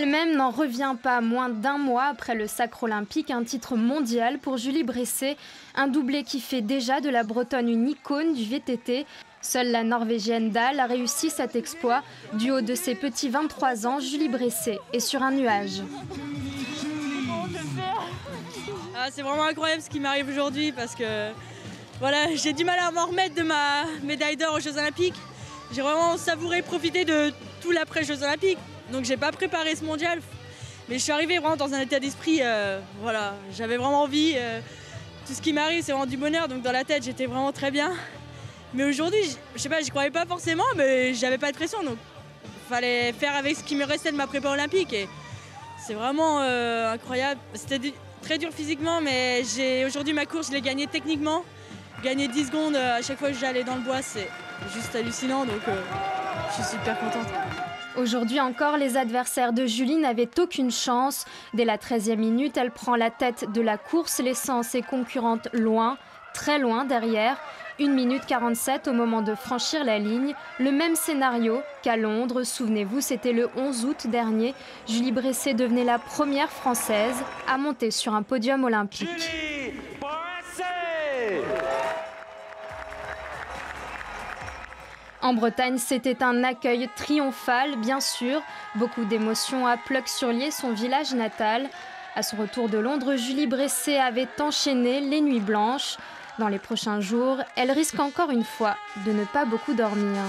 Elle-même n'en revient pas moins d'un mois après le sacre olympique, un titre mondial pour Julie Bresset, un doublé qui fait déjà de la Bretonne une icône du VTT. Seule la Norvégienne Dahl a réussi cet exploit. Du haut de ses petits 23 ans, Julie Bresset est sur un nuage. Ah, c'est vraiment incroyable ce qui m'arrive aujourd'hui parce que voilà, j'ai du mal à m'en remettre de ma médaille d'or aux Jeux Olympiques. J'ai vraiment savouré, profité de tout l'après-Jeux Olympiques. Donc j'ai pas préparé ce mondial. Mais je suis arrivée vraiment dans un état d'esprit, euh, voilà, j'avais vraiment envie. Euh, tout ce qui m'arrive, c'est vraiment du bonheur. Donc dans la tête, j'étais vraiment très bien. Mais aujourd'hui, je sais pas, j'y croyais pas forcément, mais j'avais pas de pression. Donc il fallait faire avec ce qui me restait de ma prépa olympique. Et c'est vraiment euh, incroyable. C'était très dur physiquement, mais j'ai aujourd'hui ma course, je l'ai gagnée techniquement. Gagner 10 secondes à chaque fois que j'allais dans le bois, c'est juste hallucinant. Donc je suis super contente. Aujourd'hui encore, les adversaires de Julie n'avaient aucune chance. Dès la 13e minute, elle prend la tête de la course, laissant ses concurrentes loin, très loin derrière. 1 minute 47 au moment de franchir la ligne. Le même scénario qu'à Londres. Souvenez-vous, c'était le 11 août dernier. Julie Bresset devenait la première française à monter sur un podium olympique. En Bretagne, c'était un accueil triomphal, bien sûr. Beaucoup d'émotions à Pleuc-sur-Lier, son village natal. À son retour de Londres, Julie Bresset avait enchaîné les nuits blanches. Dans les prochains jours, elle risque encore une fois de ne pas beaucoup dormir.